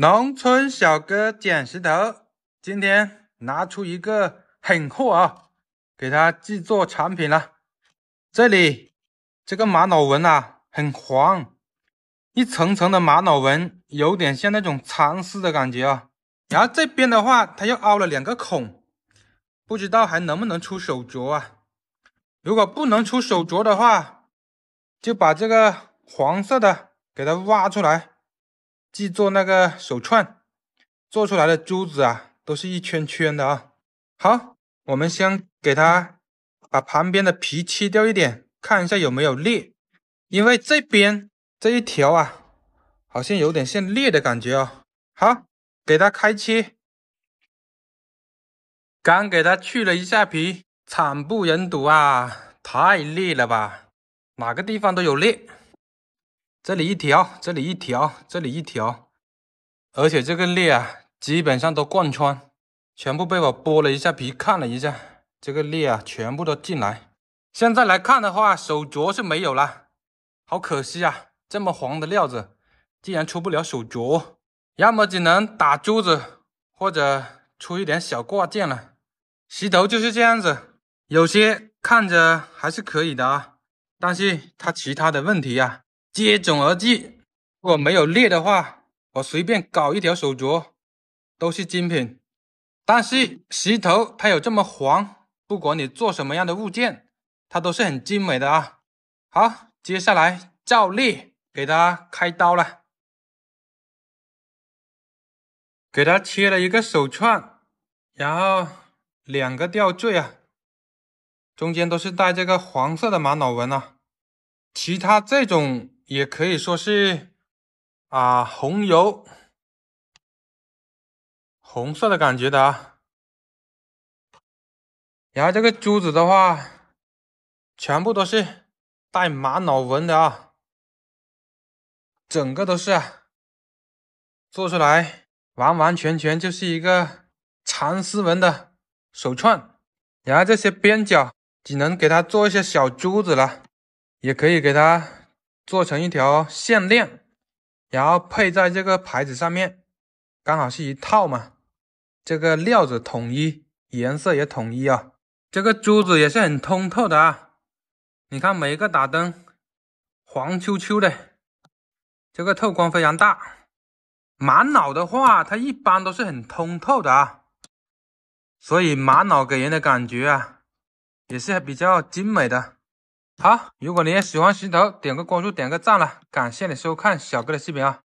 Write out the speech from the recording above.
农村小哥捡石头，今天拿出一个狠货啊，给他制作产品了。这里这个玛瑙纹啊，很黄，一层层的玛瑙纹，有点像那种蚕丝的感觉啊。然后这边的话，它又凹了两个孔，不知道还能不能出手镯啊？如果不能出手镯的话，就把这个黄色的给它挖出来。制作那个手串，做出来的珠子啊，都是一圈圈的啊。好，我们先给它把旁边的皮切掉一点，看一下有没有裂。因为这边这一条啊，好像有点像裂的感觉哦。好，给它开切。刚给它去了一下皮，惨不忍睹啊！太裂了吧，哪个地方都有裂。这里一条，这里一条，这里一条，而且这个裂啊，基本上都贯穿，全部被我剥了一下皮，看了一下，这个裂啊，全部都进来。现在来看的话，手镯是没有了，好可惜啊！这么黄的料子，竟然出不了手镯，要么只能打珠子，或者出一点小挂件了。石头就是这样子，有些看着还是可以的啊，但是它其他的问题呀。接踵而至，如果没有裂的话，我随便搞一条手镯都是精品。但是石头它有这么黄，不管你做什么样的物件，它都是很精美的啊。好，接下来照例给它开刀了，给它切了一个手串，然后两个吊坠啊，中间都是带这个黄色的玛瑙纹啊，其他这种。也可以说是啊，红油红色的感觉的啊。然后这个珠子的话，全部都是带玛瑙纹的啊，整个都是啊，做出来完完全全就是一个蚕丝纹的手串。然后这些边角只能给它做一些小珠子了，也可以给它。做成一条项链，然后配在这个牌子上面，刚好是一套嘛。这个料子统一，颜色也统一啊。这个珠子也是很通透的啊，你看每一个打灯，黄秋秋的，这个透光非常大。玛瑙的话，它一般都是很通透的啊，所以玛瑙给人的感觉啊，也是比较精美的。好，如果你也喜欢石头，点个关注，点个赞了，感谢你收看小哥的视频啊。